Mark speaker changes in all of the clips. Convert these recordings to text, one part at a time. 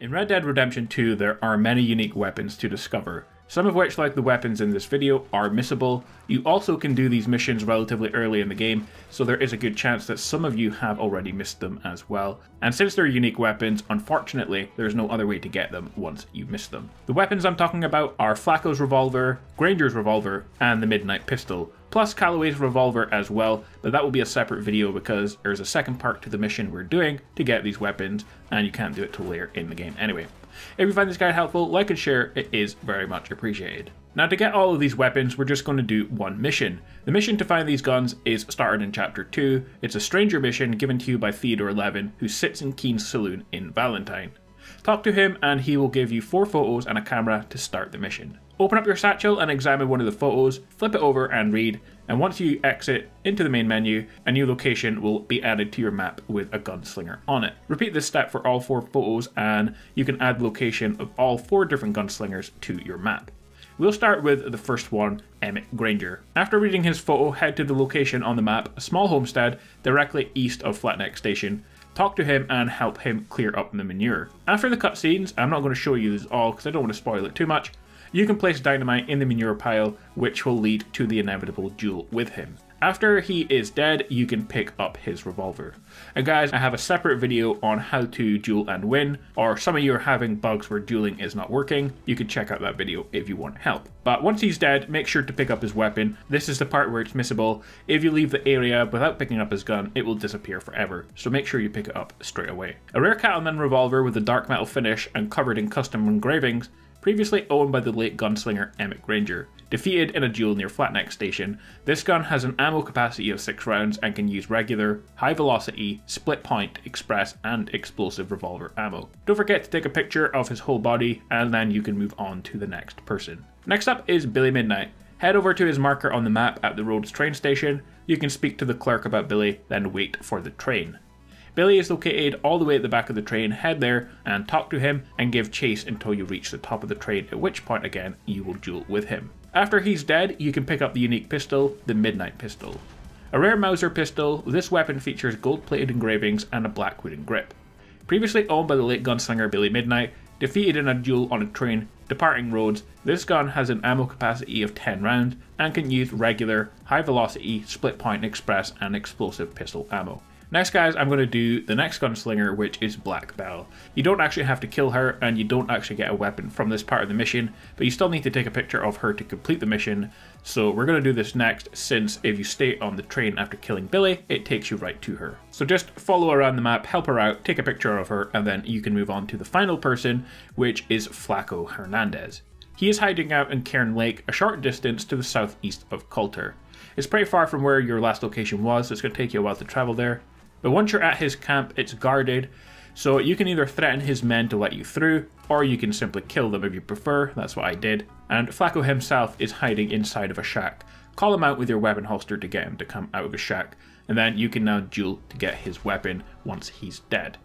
Speaker 1: In Red Dead Redemption 2, there are many unique weapons to discover, some of which, like the weapons in this video, are missable. You also can do these missions relatively early in the game, so there is a good chance that some of you have already missed them as well. And since they're unique weapons, unfortunately, there's no other way to get them once you miss them. The weapons I'm talking about are Flaco's revolver, Granger's revolver, and the Midnight Pistol, plus Calloway's revolver as well, but that will be a separate video because there's a second part to the mission we're doing to get these weapons, and you can't do it till later in the game anyway. If you find this guide helpful, like and share, it is very much appreciated. Now to get all of these weapons, we're just going to do one mission. The mission to find these guns is started in chapter 2. It's a stranger mission given to you by Theodore Levin, who sits in Keane's saloon in Valentine. Talk to him and he will give you four photos and a camera to start the mission. Open up your satchel and examine one of the photos, flip it over and read, and once you exit into the main menu, a new location will be added to your map with a gunslinger on it. Repeat this step for all four photos and you can add the location of all four different gunslingers to your map. We'll start with the first one, Emmett Granger. After reading his photo, head to the location on the map, a small homestead directly east of Flatneck Station. Talk to him and help him clear up the manure. After the cutscenes, I'm not going to show you this all because I don't want to spoil it too much, you can place dynamite in the manure pile, which will lead to the inevitable duel with him. After he is dead, you can pick up his revolver. And guys, I have a separate video on how to duel and win, or some of you are having bugs where dueling is not working, you can check out that video if you want help. But once he's dead, make sure to pick up his weapon. This is the part where it's missable. If you leave the area without picking up his gun, it will disappear forever, so make sure you pick it up straight away. A rare cattleman revolver with a dark metal finish and covered in custom engravings previously owned by the late gunslinger Emmett Granger. Defeated in a duel near Flatneck Station, this gun has an ammo capacity of 6 rounds and can use regular, high velocity, split point, express, and explosive revolver ammo. Don't forget to take a picture of his whole body and then you can move on to the next person. Next up is Billy Midnight. Head over to his marker on the map at the Rhodes train station. You can speak to the clerk about Billy, then wait for the train. Billy is located all the way at the back of the train, head there and talk to him and give chase until you reach the top of the train, at which point again you will duel with him. After he's dead, you can pick up the unique pistol, the Midnight Pistol. A rare Mauser pistol, this weapon features gold-plated engravings and a black wooden grip. Previously owned by the late gunslinger Billy Midnight, defeated in a duel on a train departing Rhodes, this gun has an ammo capacity of 10 rounds and can use regular, high velocity, split point express and explosive pistol ammo. Next guys, I'm going to do the next gunslinger, which is Black Belle. You don't actually have to kill her, and you don't actually get a weapon from this part of the mission, but you still need to take a picture of her to complete the mission. So we're going to do this next, since if you stay on the train after killing Billy, it takes you right to her. So just follow around the map, help her out, take a picture of her, and then you can move on to the final person, which is Flaco Hernandez. He is hiding out in Cairn Lake, a short distance to the southeast of Colter. It's pretty far from where your last location was, so it's going to take you a while to travel there. But once you're at his camp, it's guarded, so you can either threaten his men to let you through, or you can simply kill them if you prefer, that's what I did. And Flaco himself is hiding inside of a shack. Call him out with your weapon holster to get him to come out of his shack, and then you can now duel to get his weapon once he's dead.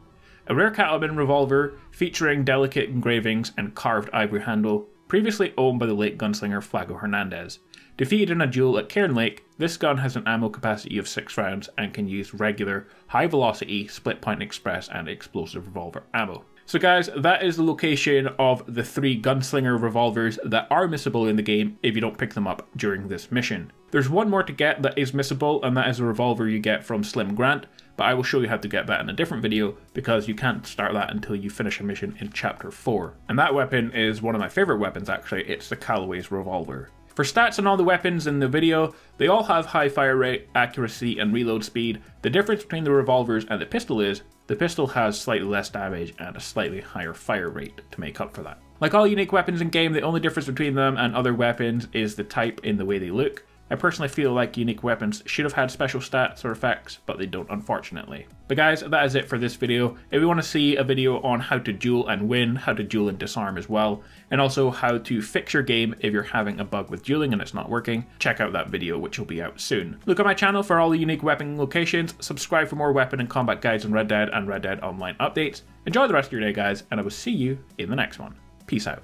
Speaker 1: A rare cattleman revolver featuring delicate engravings and carved ivory handle, previously owned by the late gunslinger Flaco Hernandez. Defeated in a duel at Cairn Lake, this gun has an ammo capacity of 6 rounds and can use regular, high velocity, split point express and explosive revolver ammo. So guys, that is the location of the three gunslinger revolvers that are missable in the game if you don't pick them up during this mission. There's one more to get that is missable and that is a revolver you get from Slim Grant, but I will show you how to get that in a different video because you can't start that until you finish a mission in chapter 4. And that weapon is one of my favourite weapons actually, it's the Calloway's revolver. For stats on all the weapons in the video, they all have high fire rate, accuracy, and reload speed. The difference between the revolvers and the pistol is, the pistol has slightly less damage and a slightly higher fire rate to make up for that. Like all unique weapons in game, the only difference between them and other weapons is the type in the way they look. I personally feel like unique weapons should have had special stats or effects, but they don't unfortunately. But guys, that is it for this video. If you want to see a video on how to duel and win, how to duel and disarm as well, and also how to fix your game if you're having a bug with dueling and it's not working, check out that video which will be out soon. Look at my channel for all the unique weapon locations, subscribe for more weapon and combat guides on Red Dead and Red Dead Online updates. Enjoy the rest of your day guys, and I will see you in the next one. Peace out.